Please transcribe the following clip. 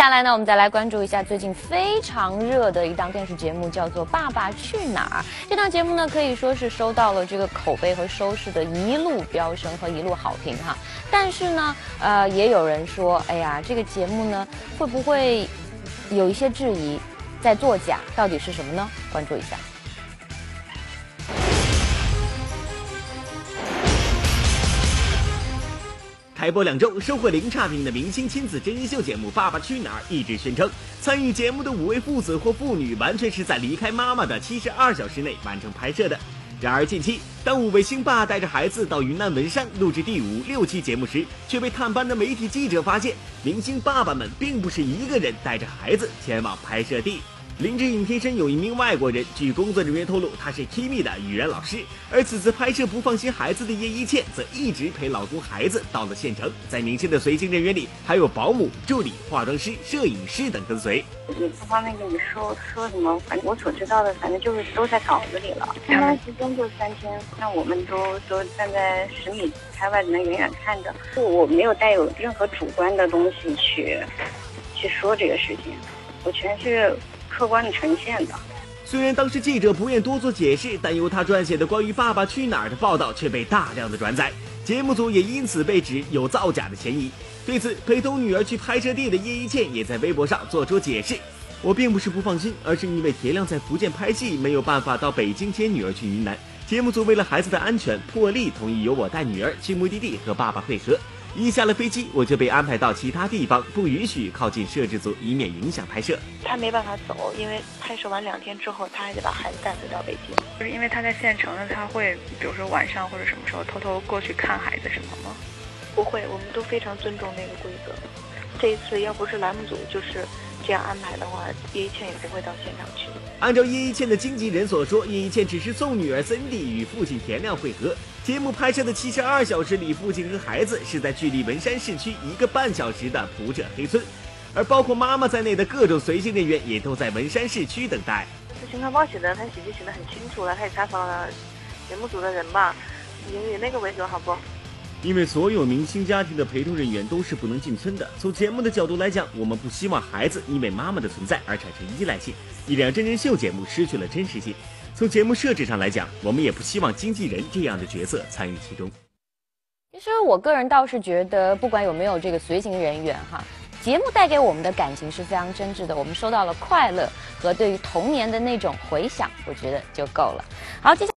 接下来呢，我们再来关注一下最近非常热的一档电视节目，叫做《爸爸去哪儿》。这档节目呢，可以说是收到了这个口碑和收视的一路飙升和一路好评哈。但是呢，呃，也有人说，哎呀，这个节目呢，会不会有一些质疑，在作假？到底是什么呢？关注一下。开播两周，收获零差评的明星亲子真人秀节目《爸爸去哪儿》一直宣称，参与节目的五位父子或父女完全是在离开妈妈的七十二小时内完成拍摄的。然而近期，当五位星爸带着孩子到云南文山录制第五、六期节目时，却被探班的媒体记者发现，明星爸爸们并不是一个人带着孩子前往拍摄地。林志颖贴身有一名外国人，据工作人员透露，他是 Kimi 的语言老师。而此次拍摄不放心孩子的叶一茜，则一直陪老公孩子到了县城。在明星的随行人员里，还有保姆、助理、化妆师、摄影师等跟随。也不方便跟你说说什么，反正我所知道的，反正就是都在稿子里了。上班时间就三天，那我们都都站在十米开外，能远远看着。我没有带有任何主观的东西去去说这个事情，我全是。客观呈现的。虽然当时记者不愿多做解释，但由他撰写的关于《爸爸去哪儿》的报道却被大量的转载，节目组也因此被指有造假的嫌疑。对此，陪同女儿去拍摄地的叶一茜也在微博上做出解释：“我并不是不放心，而是因为田亮在福建拍戏，没有办法到北京接女儿去云南。节目组为了孩子的安全，破例同意由我带女儿去目的地和爸爸会合。”一下了飞机，我就被安排到其他地方，不允许靠近摄制组，以免影响拍摄。他没办法走，因为拍摄完两天之后，他还得把孩子带回到北京。就是因为他在县城呢，他会比如说晚上或者什么时候偷偷过去看孩子什么吗？不会，我们都非常尊重那个规则。这一次要不是栏目组，就是这样安排的话，叶一茜也不会到现场去。按照叶一茜的经纪人所说，叶一茜只是送女儿 Cindy 与父亲田亮会合。节目拍摄的七十二小时里，父亲和孩子是在距离文山市区一个半小时的普者黑村，而包括妈妈在内的各种随行人员也都在文山市区等待。这新闻报写的，他写就写的很清楚了，他也采访了节目组的人吧，以以那个为准，好不？因为所有明星家庭的陪同人员都是不能进村的。从节目的角度来讲，我们不希望孩子因为妈妈的存在而产生依赖性，也让真人秀节目失去了真实性。从节目设置上来讲，我们也不希望经纪人这样的角色参与其中。其实我个人倒是觉得，不管有没有这个随行人员哈，节目带给我们的感情是非常真挚的，我们收到了快乐和对于童年的那种回想，我觉得就够了。好，接下。